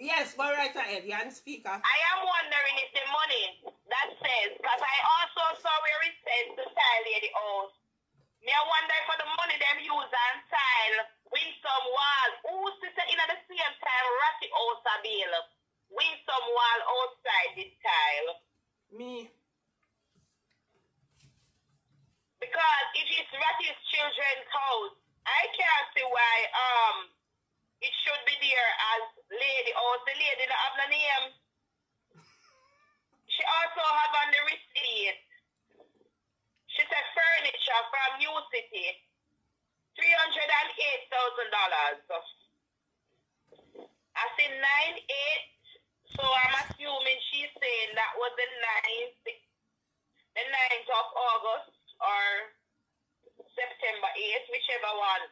Yes, go right ahead. You're on speaker. I am wondering if the money that says, because I also saw where it says to tile the house. Me I wonder for the money them use and tile win some wall. Who's sitting in at the same time Ratty house a bill? Win some wall outside the tile. Me. Because if it's Ratty's children's house, I can't see why um it should be there as lady house. The lady don't have no name. She also have on the receipt. She said furniture from New City. Three hundred and eight thousand dollars. I said nine eight. So I'm assuming she's saying that was the ninth the 9th of August or September 8th, whichever one.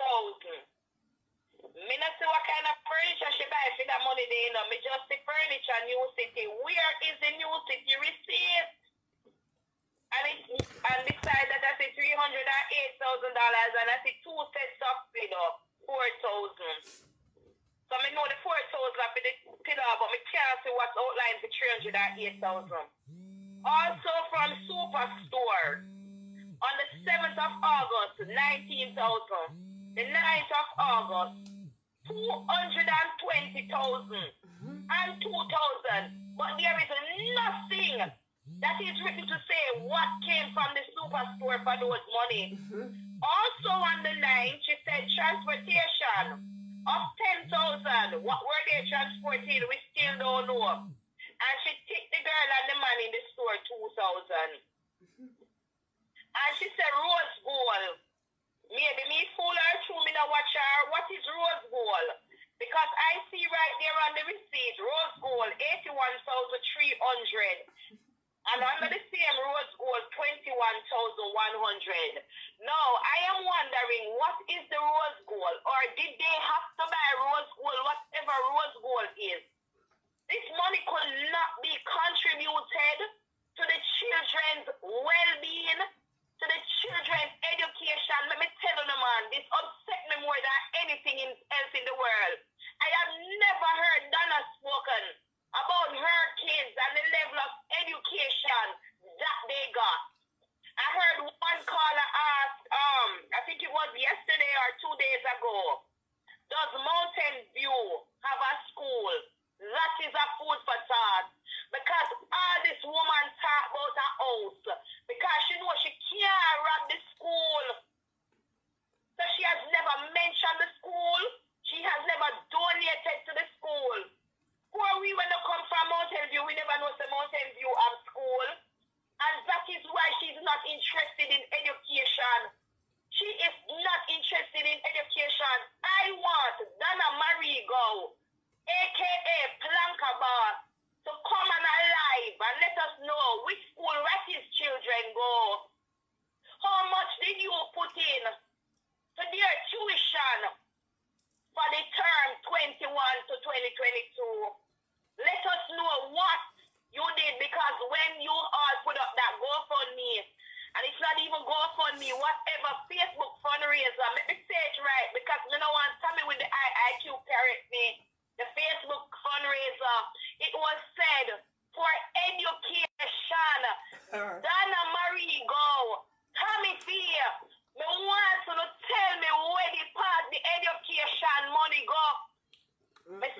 308,000. Me not see what kind of furniture she buy for that money they know. Me just see furniture New City. Where is the New City receipt? And it and beside that I see three hundred and eight thousand dollars and I see two sets of pillow, four thousand. So me know the four thousand for the pillow, but me can't see what's outlined for three hundred and eight thousand. Also from Superstore on the seventh of August, nineteen thousand. The 9th of August, two hundred and twenty thousand and two thousand. But there is nothing that is written to say what came from the superstore for those money. Also on the 9th, she said transportation of 10,000. What were they transporting? We still don't know. And she tipped the girl and the man in the store 2,000. And she said rose gold. Maybe me fool her through me now watch her. What is rose gold? Because I see right there on the receipt,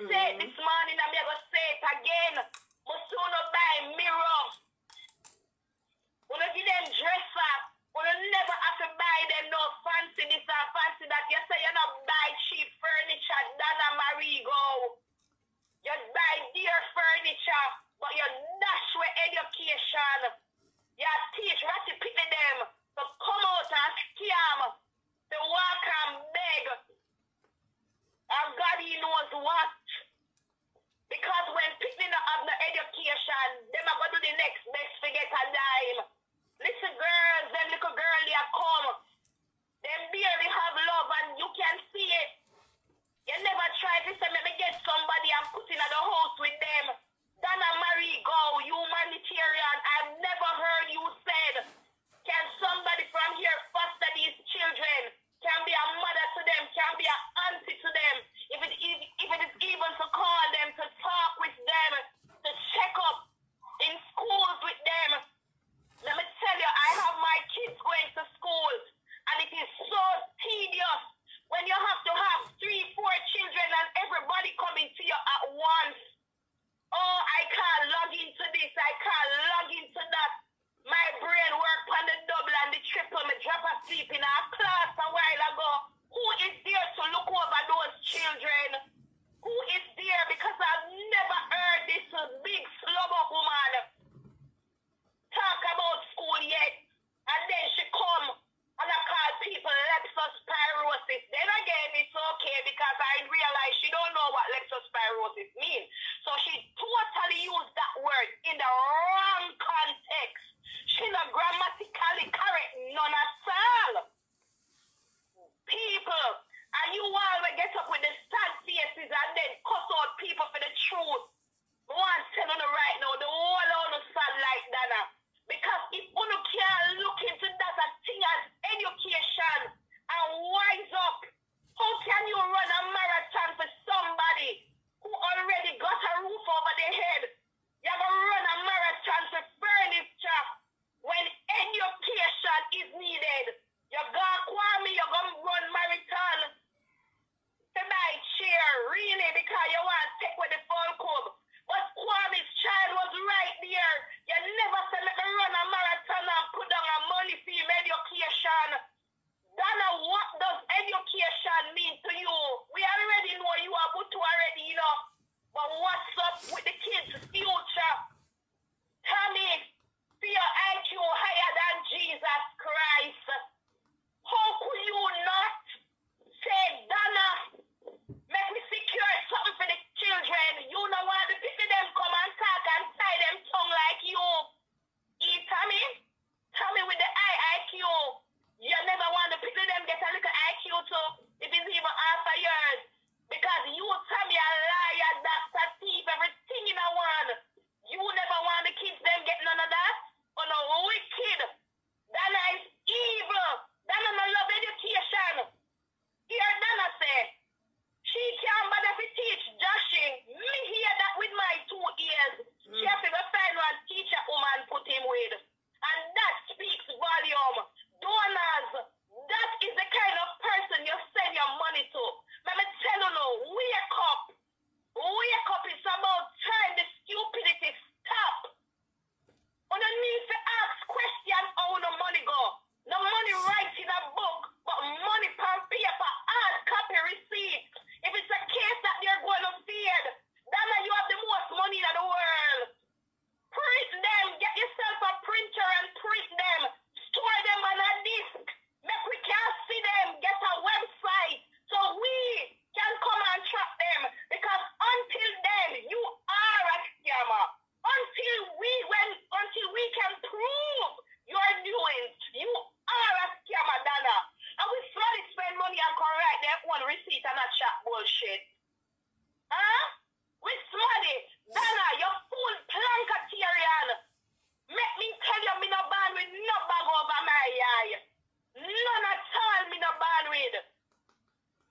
mm-hmm. this morning, I'm going to say it again. Musuno buy mirror. Wanna give them dress up. Wanna never have to buy them no fancy this or fancy that. You say you're not buy cheap furniture, Dana Marigo. You buy dear furniture, but you dash with education. You teach what to pity them. So come out and scam. To walk and beg. And God, he knows what. Because when people not have no education, them are going to do the next best to get a dime. Listen, girl.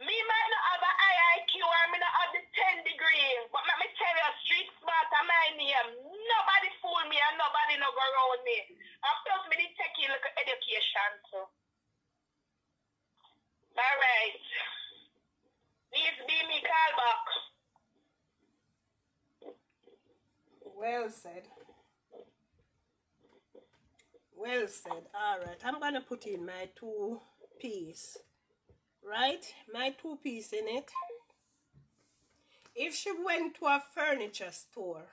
Me might not have an IQ, or me not have the 10 degree, but let me tell you, street smart am my name. Nobody fool me and nobody no go around me. And plus, me did take a little education too. All right. Please be me call back. Well said. Well said. All right. I'm going to put in my two piece right my two piece in it if she went to a furniture store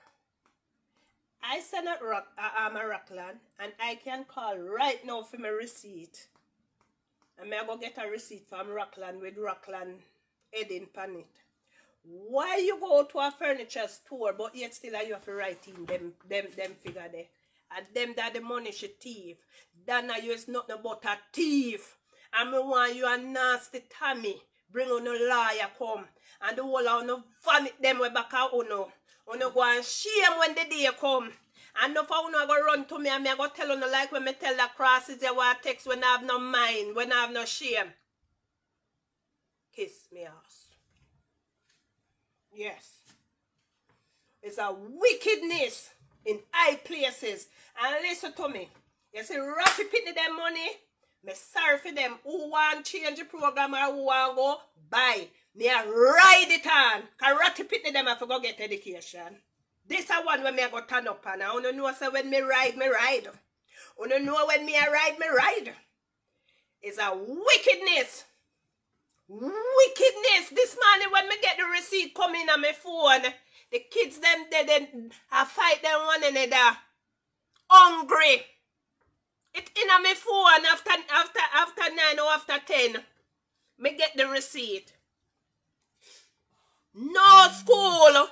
I send a rock I'm a Rockland and I can call right now for my receipt. And I go get a receipt from Rockland with Rockland heading pan it. Why you go to a furniture store but yet still you have to write in them them them figure there? And them that the money she thief. Dana you is not but a thief. And me want you a nasty Tommy. Bring on a lawyer come. And the whole of no vomit them way back out oh, uno. Uno oh, go and shame when the day come. And no for uno go run to me and me I go tell uno like when me tell the crosses they were text when I have no mind, when I have no shame. Kiss me ass. Yes. It's a wickedness in high places. And listen to me. You see, Rafi pity that money. Me sorry for them who want change the program or who want go buy. Me a ride it on. Karate pit them if I go get education. This a one when me a go turn up and I don't know so when me ride, me ride. I don't know when me a ride, me ride. It's a wickedness. Wickedness. This morning when me get the receipt coming on my phone, the kids them they they I fight them one another. Hungry. It in on my phone after after after nine or after ten. Me get the receipt. No school.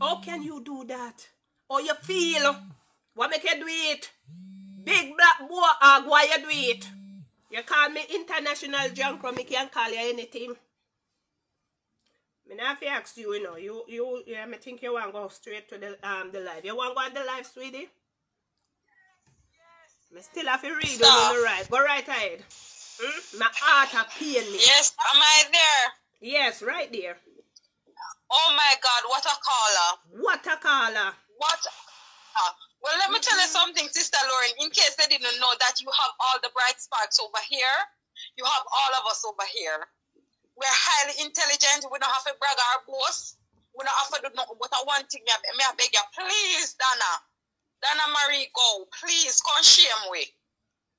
How can you do that? Or you feel? What make you do it? Big black boy, why you do it? You call me international junk from me can call you anything. Me not ask you, you know. You you yeah, me think you want to go straight to the um the live. You want to go on the live, sweetie? Me still have to read on the right. Go right ahead. Hmm? My heart a pain me. Yes, am I there? Yes, right there. Oh my God, what a caller. What a caller. What? Uh, well, let me tell you something, Sister Lauren. In case they didn't know that you have all the bright sparks over here, you have all of us over here. We're highly intelligent. We don't have to brag our boss. We don't have to do nothing. But I want thing, may I beg you, please, Dana. Dana Marie, go. Please, come shame we.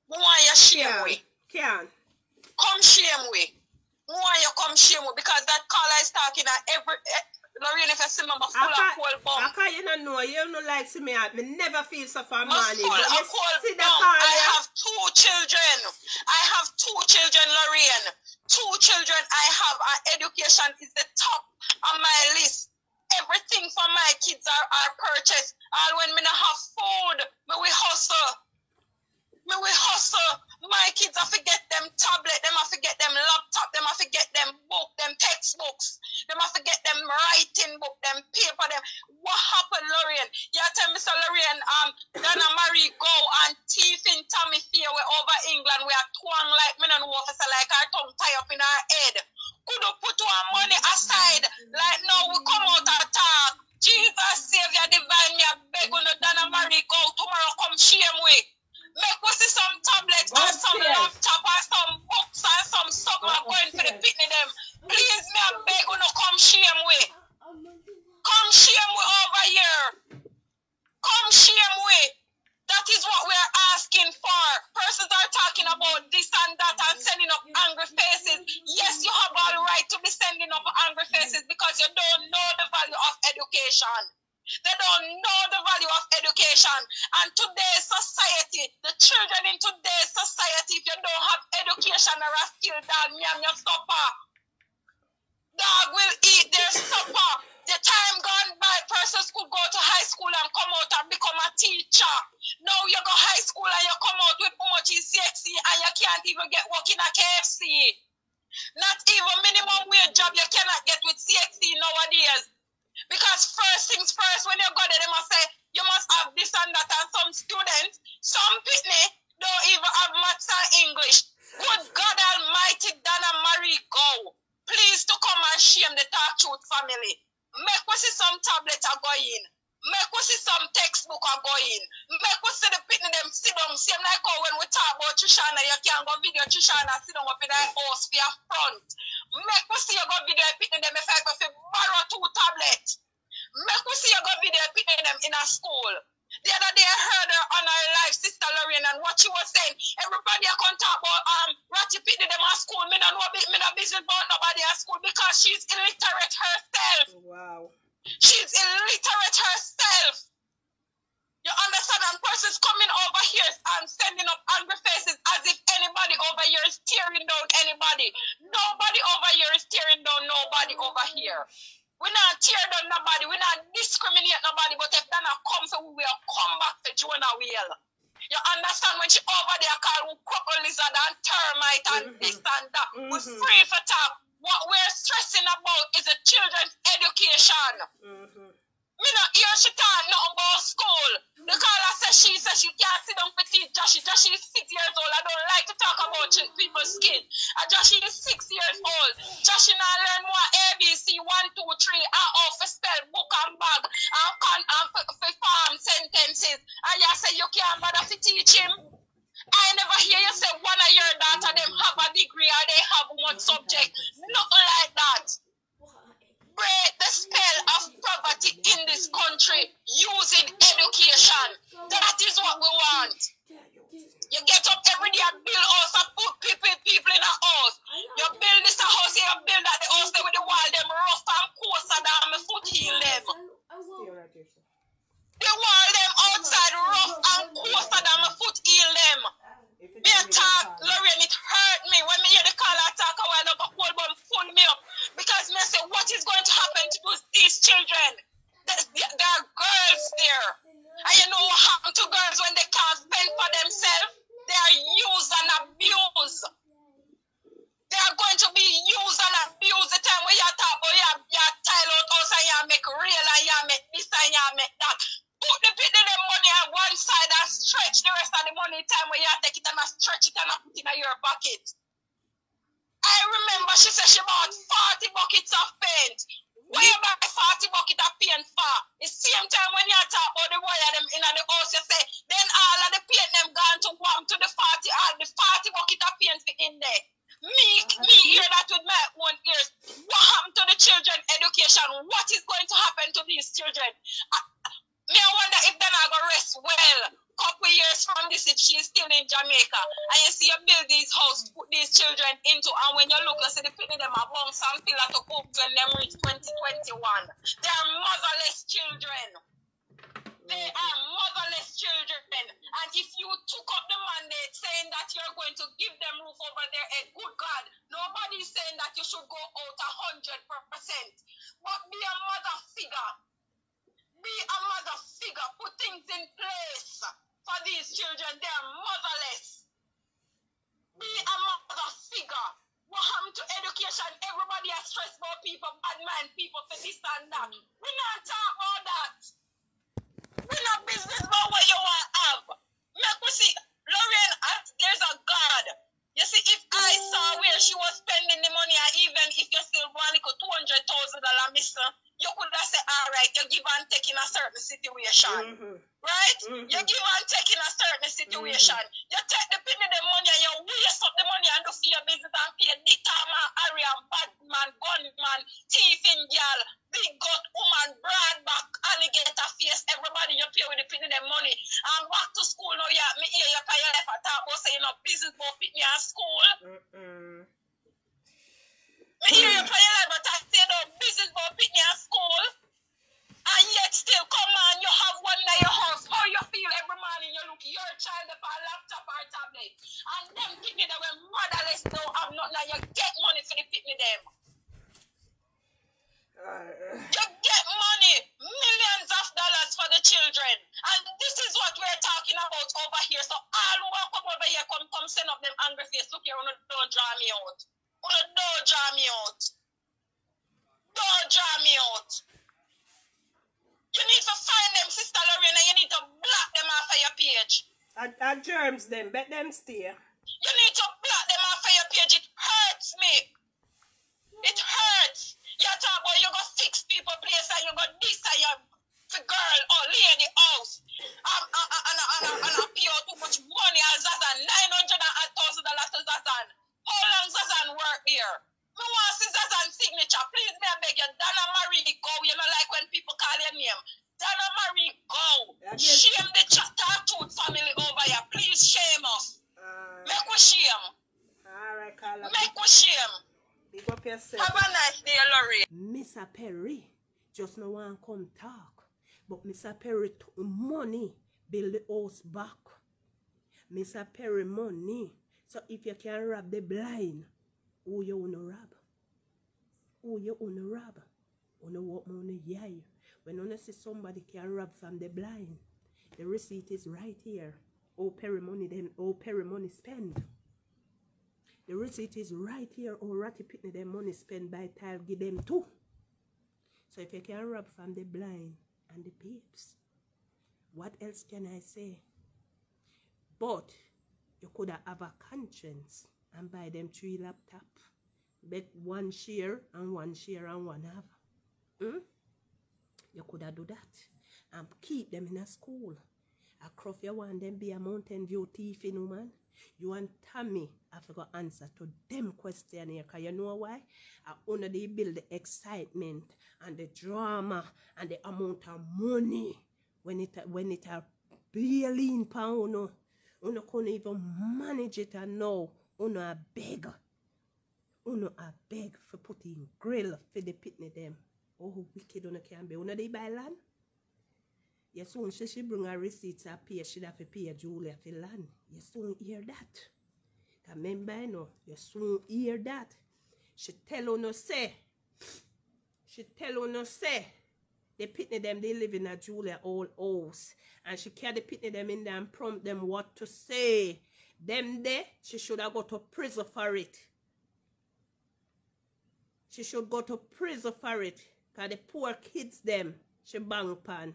We want you shame we. Can. Come shame we. We want you come shame we because that caller is talking at every. Eh, Lorraine, if I see me, I'm full of cold I bomb. can't you know. You don't like see me I Me never feel so for money. full of cold see the bomb. caller. I have two children. I have two children, Lorraine. Two children. I have. Uh, education is the top on my list. Everything for my kids are, are purchased. All when me not have food, me we hustle. Me we hustle. My kids, I forget them tablet, them I forget them laptop, them I forget them book, them textbooks, them I forget them writing book, them paper, them. What happened, Lorraine? You tell Mr. Lorraine, um, Donna Marie go and thief in Tommy Fear we over England, we are twang like men and officer, like our tongue tie up in our head. Could you put our money aside? Like now we come out and talk. Jesus, Savior, divine, me, I beg the Donna Marie go tomorrow, come shame we. Make we see some tablets and some laptop and some books and some stuff Go oh, are going for the picnic them. Please, me, I beg on come shame we. Come shame we over here. Come shame we. That is what we are asking for. Persons are talking about this and that and sending up angry faces. Yes, you have all right to be sending up angry faces because you don't know the value of education. They don't know the value of education. And today's society, the children in today's society, if you don't have education or a skill, dog, meow, your supper. Dog will eat their supper. The time gone by, persons could go to high school and come out and become a teacher. Now you go high school and you come out with how much is CXC and you can't even get work in a KFC. Not even minimum wage job you cannot get with CXC nowadays. Because first things first, when you go there, they must say, you must have this and that. And some students, some pitney, don't even have maths and English. Good God Almighty, Donna Marie, go. Please to come and shame the Talk family. Make we see some tablet are going. Make we see some textbook are going. Make we see the pitney them sit down. Same like how when we talk about Trishana, you can go video Trishana sit down up in the house for your front. Make we see you go video pitney them if I go fi borrow two tablets. Make we see you go video pitney them in a school. The other day I heard her on her live, Sister Lorraine, and what she was saying, everybody I can talk about um Ratty Pitney them at school. Me don't know me not business about nobody at school because she's illiterate herself. Wow. She's illiterate herself. You understand? And persons coming over here and sending up angry faces as if anybody over here is tearing down anybody. Nobody over here is tearing down nobody over here. We're not tear down nobody. We're not discriminate nobody. But if that not come, so we will come back to Jonah Wheel. You understand when she over there call who crocodile lizard and termite and Mhm. this and that. We're Mhm. free for talk. What we're stressing about is the children's education. Mm-hmm. Me not hear she talk nothing about school. The caller says she says she can't sit down for teach Joshie. Joshie is six years old. I don't like to talk about people's skin. And Joshie is six years old. Joshie now learn more ABC one, two, three, and how to spell book and bag and con and f- f- form sentences. And you say you can't bother to teach him. I never hear you say one of your daughter them have a degree or they have one subject. Nothing like that break the spell of poverty in this country. using education. That is what we want. You get up every day and build house and put people, people in a house. You build this house, you build that the house there with the wall, them rough and coarser than my foot heel them. The wall them outside rough and coarser than my foot heel them. Me a talk, Lorraine, it hurt me when me hear the caller talk a while ago, whole bum pull me up. Because me say, what is going to happen to these children? There, there are girls there. And you know what happened to girls when they can't fend for themselves? They are used and abused. They are going to be used and abused the time when you talk about you, you tile out us and you make real and you make this and you make that. Put the bit of the money on one side and stretch the rest of the money time when you take it and stretch it and I put it in your pocket. I remember she said she bought 40 buckets of paint. Where buy 40 bucket of paint for? The same time when you talk about the wire them in the house, you say, then all of the paint them gone to warm to the 40, all the 40 bucket of paint in there. Me, me hear that with my own ears. What happened to the children education? What is going to happen to these children? Me, I wonder if not going to rest well couple years from this if she's still in Jamaica and you see you build these house, put these children into and when you look and see the picking them a bounce and pillar to cook when them reach 2021. They are motherless children. They are motherless children. And if you took up the mandate saying that you're going to give them roof over their head, good God, nobody's saying that you should go out a hundred percent. But be a mother figure. Be a mother figure. Put things in place for these children. They are motherless. Be a mother figure. What happened to education? Everybody has stressed about people, bad mind people for this and that. We not talk about that. We not business about what you want to have. Make we see, Lorraine, there's a God. You see, if I saw where she was spending the money, and even if you still want like two hundred thousand dollar, mister, you could have said, all right, you give and take in a certain situation. Mm-hmm. Right? Mm-hmm. You give and take in a certain situation. Mm-hmm. You take the penny the money and you waste up the money and do for your business and pay dictator man, Arian, bad man, gunman, thieving girl, big gut woman, broad back, alligator face, everybody you pay with the penny the money. And back to school now, yeah, me hear you for your life at talk about saying, you know, business about pick me at school. Mm-mm. Me hear you for your life, but I no business about pick at school. And yet still, come on, you have one in your house. How you feel every morning you look your child up on laptop or tablet. And them picnic that were motherless don't have nothing and you get money for the picnic them. You get money, millions of dollars for the children. And this is what we're talking about over here. So all who come over here, come come send up them angry face. Look here, don't draw me out. Don't draw me out. Don't draw me out. You need to find them, Sister Lorena. You need to block them off of your page. Germs them, bet them stay. You need to block them off of your page. It hurts me. It hurts. You talk about you go fix people place and you go this and you for girl or lady house. Um, uh, uh, and, uh, and, and, and, and pay out too much one come talk. But Mr. Perry money build the house back. Mr. Perry money. So if you can rob the blind, who you wanna rob? Who you wanna rob? Wanna what money yeah. When you see somebody can rob from the blind, the receipt is right here. Oh Perry money them oh Perry money spend. The receipt is right here. Oh Ratty Pitney them money spend by time give them too. So if you can rob from the blind and the peeps, what else can I say? But you could have a conscience and buy them three laptop. Bet one share and one share and one half. Hmm? You could have do that. And keep them in a school. A croft you want them be a Mountain View thief, you know, man. You want Tommy have to go answer to them question here. Cause you know why? I only they build the excitement and the drama and the amount of money when it when it are bailing pa uno. Uno couldn't even manage it and now uno a beg. Uno a beg for putting grill for the pitney them. Oh, wicked uno can be. Uno they buy land? You soon she, bring her receipts up here. she have to pay Julia for land. You soon hear that. Remember, you know, you soon hear that. She tell no say, she tell no say, the pitney them, they live in a Julia old house. And she carry the pitney them in there and prompt them what to say. Them there, she should have go to prison for it. She should go to prison for it. Cause the poor kids them, she bang pan.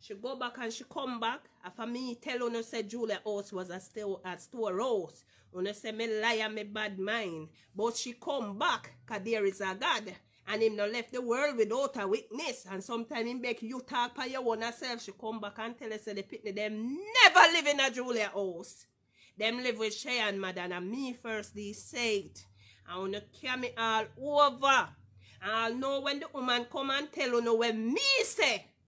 She go back and she come back. After me tell her say Julia house was a, store a storehouse. Una say me liar me bad mind. But she come back cause there is a God. And him no left the world without a witness. And sometime him make you talk by your own self. She come back and tell us say the pitney them never live in a Julia house. Them live with mother and me first they say it. I wanna carry me all over. I'll know when the woman come and tell know when me say